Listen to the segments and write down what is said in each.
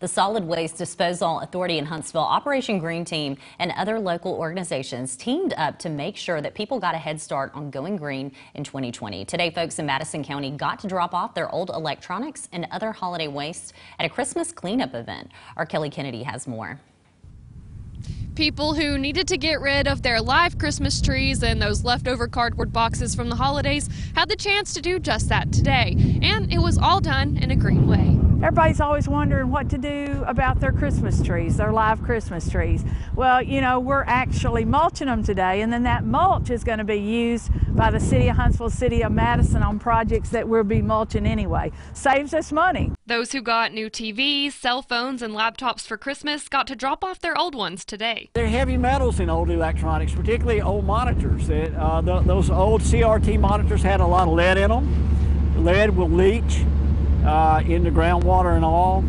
The Solid Waste Disposal Authority in Huntsville, Operation Green Team, and other local organizations teamed up to make sure that people got a head start on going green in 2020. Today, folks in Madison County got to drop off their old electronics and other holiday waste at a Christmas cleanup event. Our Kelly Kennedy has more. People who needed to get rid of their live Christmas trees and those leftover cardboard boxes from the holidays had the chance to do just that today. And it was all done in a green way. Everybody's always wondering what to do about their Christmas trees, their live Christmas trees. Well, you know, we're actually mulching them today, and then that mulch is going to be used by the City of Huntsville, City of Madison on projects that we'll be mulching anyway. Saves us money. Those who got new TVs, cell phones, and laptops for Christmas got to drop off their old ones today. There are heavy metals in old electronics, particularly old monitors. It, uh, the, those old CRT monitors had a lot of lead in them. Lead will leach uh, in the groundwater and all.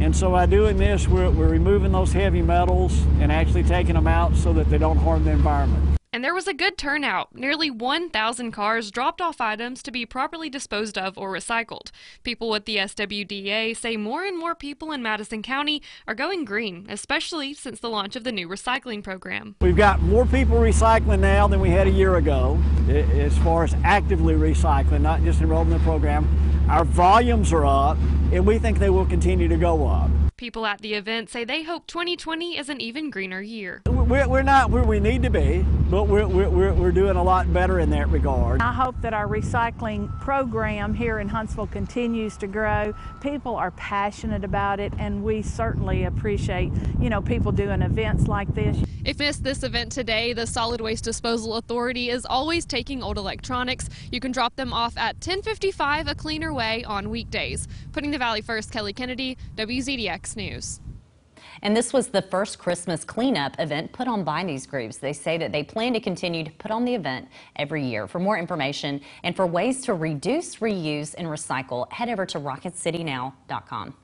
And so by doing this, we're, we're removing those heavy metals and actually taking them out so that they don't harm the environment. And there was a good turnout. Nearly 1,000 cars dropped off items to be properly disposed of or recycled. People with the SWDA say more and more people in Madison County are going green, especially since the launch of the new recycling program. We've got more people recycling now than we had a year ago, as far as actively recycling, not just enrolled in the program. Our volumes are up, and we think they will continue to go up. People at the event say they hope 2020 is an even greener year. We're, we're not where we need to be, but we're, we're, we're doing a lot better in that regard. I hope that our recycling program here in Huntsville continues to grow. People are passionate about it, and we certainly appreciate, you know, people doing events like this. If you missed this event today, the Solid Waste Disposal Authority is always taking old electronics. You can drop them off at 1055 A Cleaner Way on weekdays. Putting the Valley first, Kelly Kennedy, WZDX News. And this was the first Christmas cleanup event put on by these groups. They say that they plan to continue to put on the event every year. For more information and for ways to reduce, reuse, and recycle, head over to rocketcitynow.com.